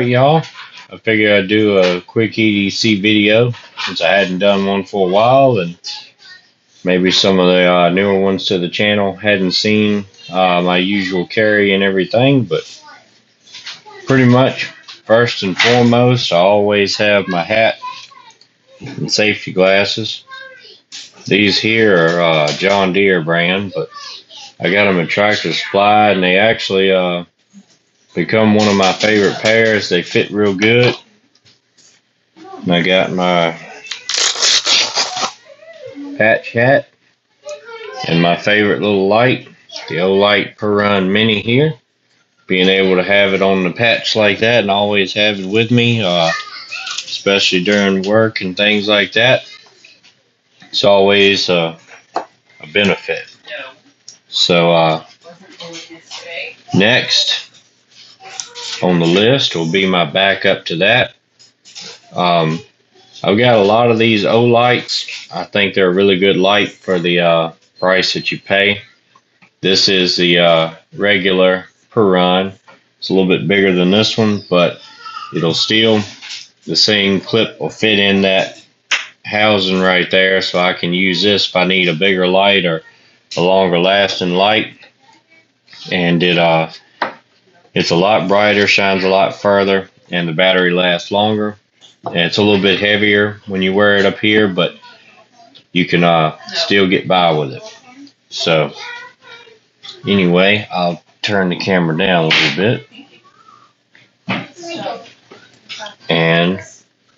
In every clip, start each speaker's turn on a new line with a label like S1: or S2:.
S1: Alright y'all, I figured I'd do a quick EDC video since I hadn't done one for a while and maybe some of the uh, newer ones to the channel hadn't seen uh, my usual carry and everything but pretty much first and foremost I always have my hat and safety glasses. These here are uh, John Deere brand but I got them at Tractor Supply and they actually uh, become one of my favorite pairs. They fit real good. And I got my patch hat and my favorite little light, the Olight Perun Mini here. Being able to have it on the patch like that and always have it with me, uh, especially during work and things like that, it's always uh, a benefit. So uh, next, on the list will be my backup to that. Um, I've got a lot of these Olights. I think they're a really good light for the uh, price that you pay. This is the uh, regular Perun. It's a little bit bigger than this one, but it'll still, the same clip will fit in that housing right there, so I can use this if I need a bigger light or a longer lasting light. And it uh, it's a lot brighter, shines a lot further, and the battery lasts longer. And it's a little bit heavier when you wear it up here, but you can uh, still get by with it. So, anyway, I'll turn the camera down a little bit. And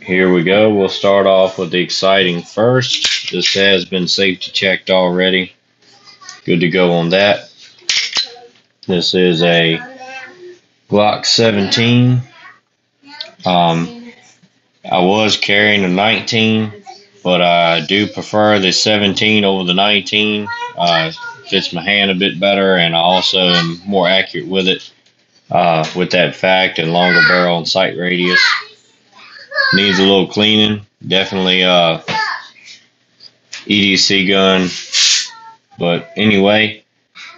S1: here we go. We'll start off with the exciting first. This has been safety checked already. Good to go on that. This is a Glock 17. Um, I was carrying a 19, but I do prefer the 17 over the 19. Uh, fits my hand a bit better, and I also am more accurate with it uh, with that fact and longer barrel and sight radius. Needs a little cleaning. Definitely uh, EDC gun. But anyway,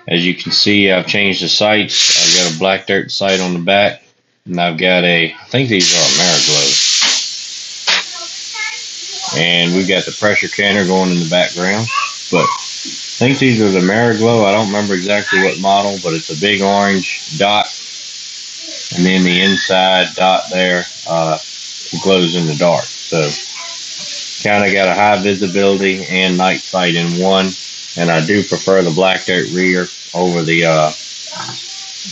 S1: as you can see, I've changed the sights. I've got a black dirt sight on the back, and I've got a, I think these are Ameriglo. And we've got the pressure canner going in the background. But I think these are the Ameriglo. I don't remember exactly what model, but it's a big orange dot. And then the inside dot there uh, glows in the dark. So kind of got a high visibility and night sight in one and I do prefer the black dirt rear over the uh,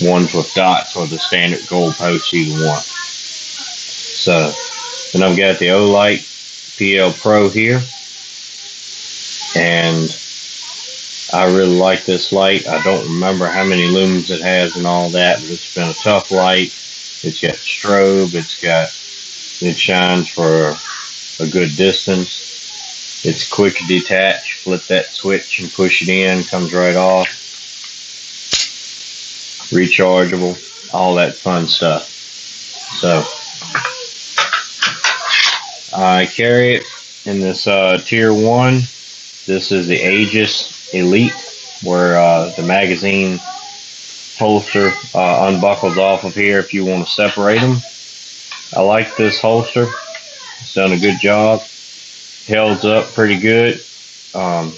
S1: ones with dots or the standard gold post you want. So then I've got the Olight PL Pro here and I really like this light. I don't remember how many lumens it has and all that, but it's been a tough light. It's got strobe, it's got, it shines for a good distance. It's quick to detach, flip that switch and push it in, comes right off. Rechargeable, all that fun stuff. So, I carry it in this uh, tier one. This is the Aegis Elite, where uh, the magazine holster uh, unbuckles off of here if you want to separate them. I like this holster. It's done a good job held up pretty good. Um,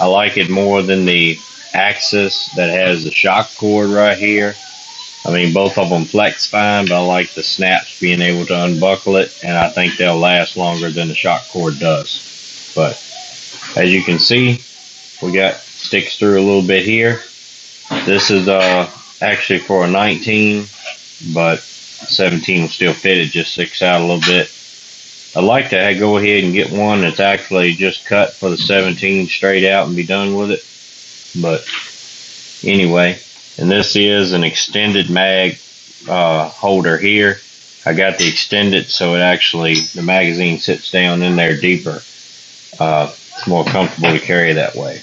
S1: I like it more than the Axis that has the shock cord right here. I mean, both of them flex fine, but I like the snaps being able to unbuckle it, and I think they'll last longer than the shock cord does. But as you can see, we got sticks through a little bit here. This is uh, actually for a 19, but 17 will still fit. It just sticks out a little bit. I'd like to go ahead and get one that's actually just cut for the 17 straight out and be done with it. But anyway, and this is an extended mag uh, holder here. I got the extended so it actually, the magazine sits down in there deeper. Uh, it's more comfortable to carry that way.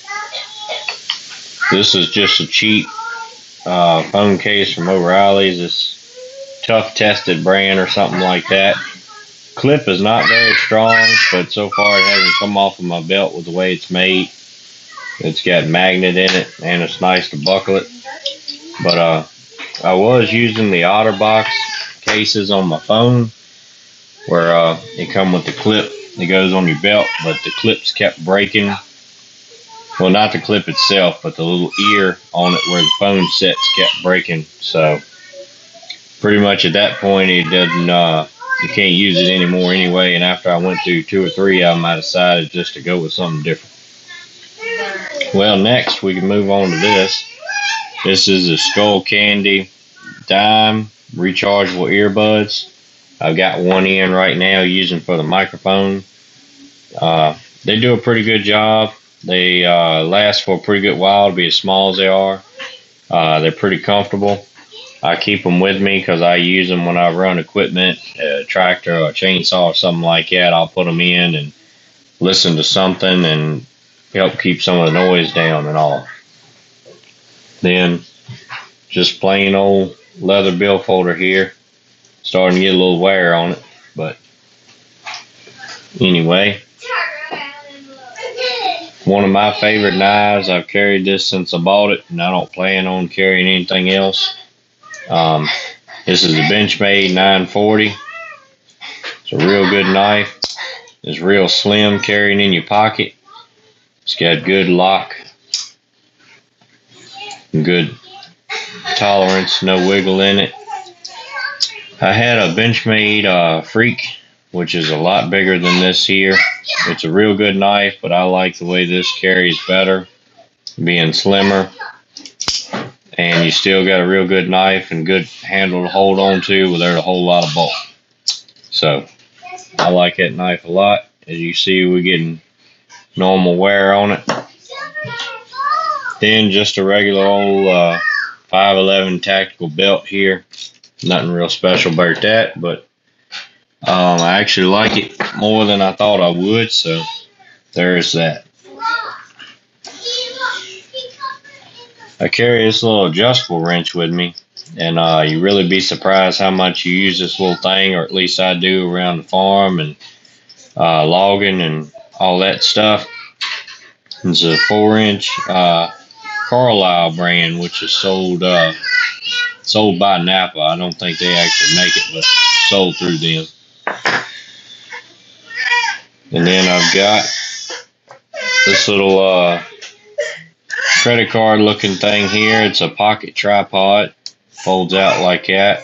S1: This is just a cheap uh, phone case from O'Reilly's. It's tough tested brand or something like that clip is not very strong, but so far it hasn't come off of my belt with the way it's made. It's got magnet in it, and it's nice to buckle it. But uh, I was using the OtterBox cases on my phone where uh, it come with the clip that goes on your belt, but the clips kept breaking. Well, not the clip itself, but the little ear on it where the phone sets kept breaking. So pretty much at that point, it doesn't. Uh, you can't use it anymore anyway. And after I went through two or three of them, I decided just to go with something different. Well, next we can move on to this. This is a Skullcandy Dime rechargeable earbuds. I've got one in right now using for the microphone. Uh, they do a pretty good job. They uh, last for a pretty good while to be as small as they are. Uh, they're pretty comfortable. I keep them with me because I use them when I run equipment, a tractor or a chainsaw or something like that. I'll put them in and listen to something and help keep some of the noise down and all. Then just plain old leather billfolder here. Starting to get a little wear on it, but anyway. One of my favorite knives. I've carried this since I bought it, and I don't plan on carrying anything else. Um, this is a Benchmade 940. It's a real good knife. It's real slim carrying in your pocket. It's got good lock, good tolerance, no wiggle in it. I had a Benchmade uh, Freak, which is a lot bigger than this here. It's a real good knife, but I like the way this carries better, being slimmer. And you still got a real good knife and good handle to hold on to without a whole lot of bulk. So, I like that knife a lot. As you see, we're getting normal wear on it. Then just a regular old uh, 511 tactical belt here. Nothing real special about that, but um, I actually like it more than I thought I would, so there's that. I carry this little adjustable wrench with me, and uh, you really be surprised how much you use this little thing, or at least I do around the farm and uh, logging and all that stuff. It's a four inch uh, Carlyle brand, which is sold uh, sold by Napa. I don't think they actually make it, but sold through them. And then I've got this little uh, credit card looking thing here. It's a pocket tripod. Folds out like that.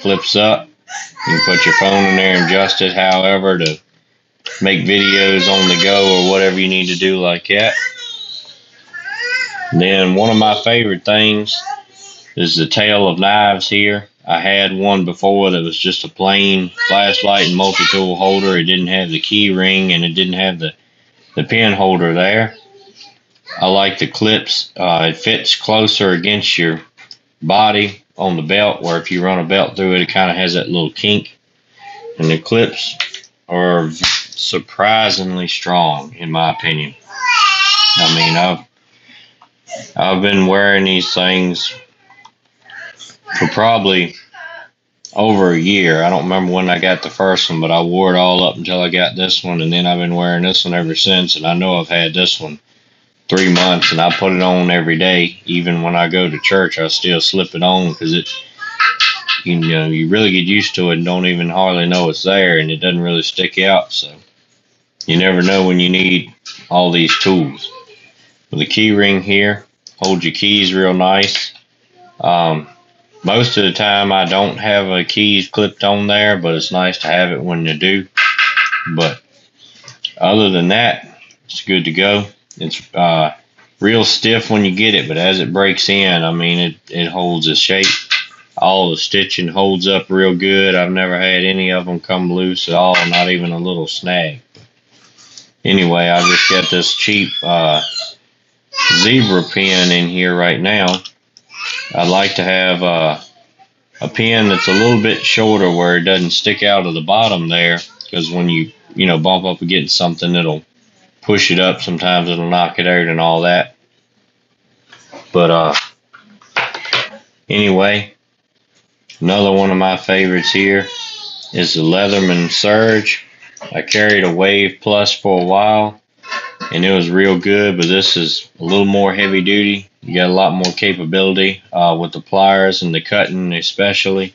S1: Flips up. You can put your phone in there and adjust it however to make videos on the go or whatever you need to do like that. Then one of my favorite things is the Tale of Knives here. I had one before that was just a plain flashlight and multi-tool holder. It didn't have the key ring and it didn't have the, the pen holder there. I like the clips. Uh, it fits closer against your body on the belt where if you run a belt through it, it kind of has that little kink. And the clips are surprisingly strong in my opinion. I mean, I've I've been wearing these things for probably over a year. I don't remember when I got the first one, but I wore it all up until I got this one, and then I've been wearing this one ever since. And I know I've had this one three months, and I put it on every day. Even when I go to church, I still slip it on because it, you know, you really get used to it and don't even hardly know it's there, and it doesn't really stick out. So you never know when you need all these tools. With the key ring here, hold your keys real nice. Um, most of the time, I don't have a keys clipped on there, but it's nice to have it when you do. But other than that, it's good to go. It's uh, real stiff when you get it, but as it breaks in, I mean, it, it holds its shape. All the stitching holds up real good. I've never had any of them come loose at all, not even a little snag. Anyway, I just got this cheap uh, zebra pen in here right now. I'd like to have uh, a pen that's a little bit shorter where it doesn't stick out of the bottom there because when you you know bump up against something it'll push it up sometimes it'll knock it out and all that but uh anyway another one of my favorites here is the Leatherman Surge I carried a Wave Plus for a while and it was real good, but this is a little more heavy duty. You got a lot more capability uh, with the pliers and the cutting, especially.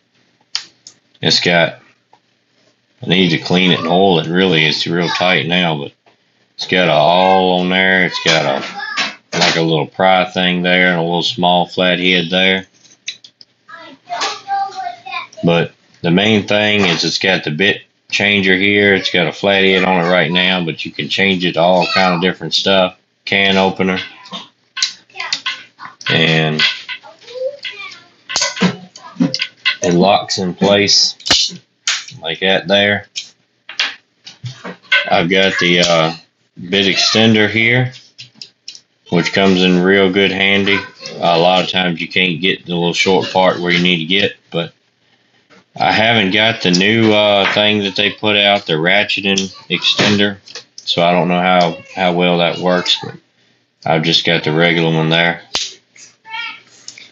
S1: It's got, I need to clean it and oil it really. It's real tight now, but it's got a awl on there. It's got a, like a little pry thing there and a little small flat head there. But the main thing is it's got the bit changer here. It's got a flat head on it right now, but you can change it to all kind of different stuff. Can opener. And it locks in place like that there. I've got the uh, bit extender here, which comes in real good handy. a lot of times you can't get the little short part where you need to get, but I haven't got the new uh, thing that they put out, the ratcheting extender, so I don't know how, how well that works, but I've just got the regular one there.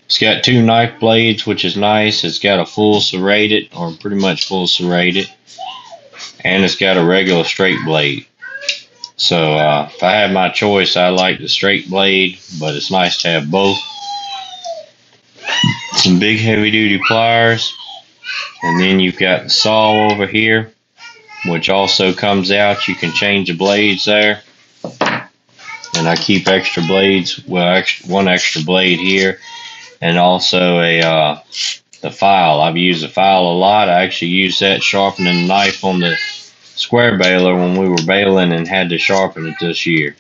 S1: It's got two knife blades, which is nice. It's got a full serrated, or pretty much full serrated, and it's got a regular straight blade. So uh, if I had my choice, I like the straight blade, but it's nice to have both. Some big heavy duty pliers. And then you've got the saw over here, which also comes out. You can change the blades there. And I keep extra blades, well, one extra blade here, and also a uh, the file. I've used the file a lot. I actually use that sharpening knife on the square baler when we were baling and had to sharpen it this year.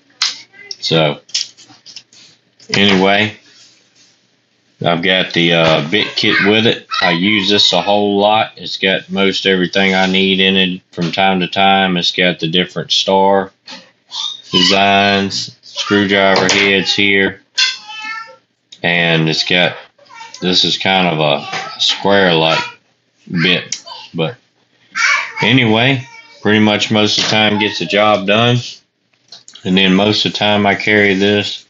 S1: So, anyway, I've got the uh, bit kit with it. I use this a whole lot. It's got most everything I need in it from time to time. It's got the different star designs, screwdriver heads here, and it's got this is kind of a square like bit. But anyway, pretty much most of the time gets the job done. And then most of the time I carry this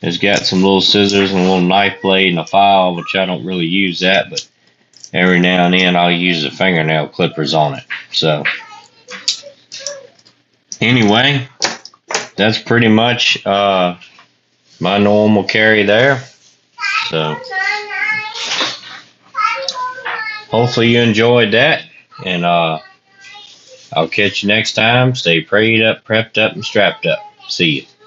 S1: it's got some little scissors and a little knife blade and a file, which I don't really use that, but every now and then I'll use the fingernail clippers on it. So, anyway, that's pretty much uh, my normal carry there. So, hopefully you enjoyed that, and uh, I'll catch you next time. Stay prayed up, prepped up, and strapped up. See you.